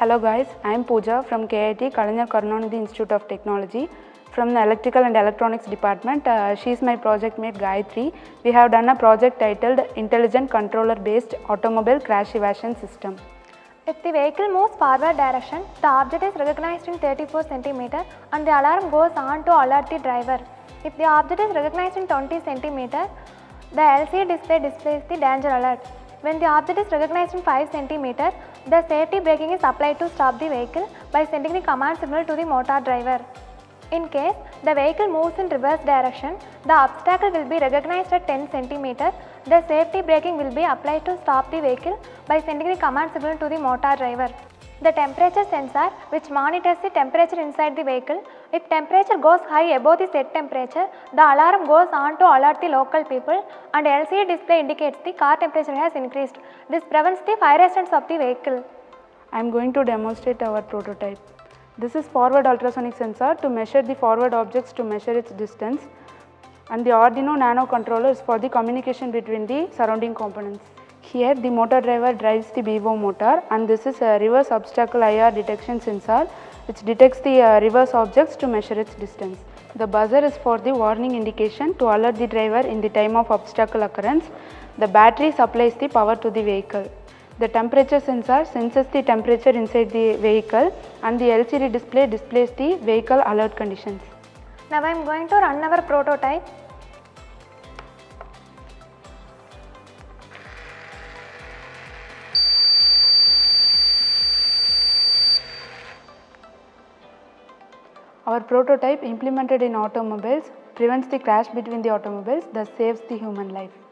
Hello guys, I am Pooja from KIT Kalaignar Karunanidhi Institute of Technology from the Electrical and Electronics Department. Uh, she is my project mate Gayathri. We have done a project titled Intelligent Controller Based Automobile Crash Evasion System. If the vehicle moves forward direction, the object is recognized in 34 cm and the alarm goes on to alert the driver. If the object is recognized in 20 cm, the LCD display displays the danger alert. When the object is recognized in 5 cm, the safety braking is applied to stop the vehicle by sending the command signal to the motor driver. In case the vehicle moves in reverse direction, the obstacle will be recognized at 10 cm. The safety braking will be applied to stop the vehicle by sending the command signal to the motor driver. The temperature sensor which monitors the temperature inside the vehicle. If temperature goes high above the set temperature, the alarm goes on to alert the local people and LCD display indicates the car temperature has increased. This prevents the fire accidents of the vehicle. I am going to demonstrate our prototype. This is forward ultrasonic sensor to measure the forward objects to measure its distance and the Arduino Nano controller is for the communication between the surrounding components. Here the motor driver drives the BO motor and this is a reverse obstacle IR detection sensor which detects the uh, reverse objects to measure its distance. The buzzer is for the warning indication to alert the driver in the time of obstacle occurrence. The battery supplies the power to the vehicle. The temperature sensor senses the temperature inside the vehicle and the LCD display displays the vehicle alert conditions. Now I am going to run our prototype. Our prototype implemented in automobiles prevents the crash between the automobiles thus saves the human life.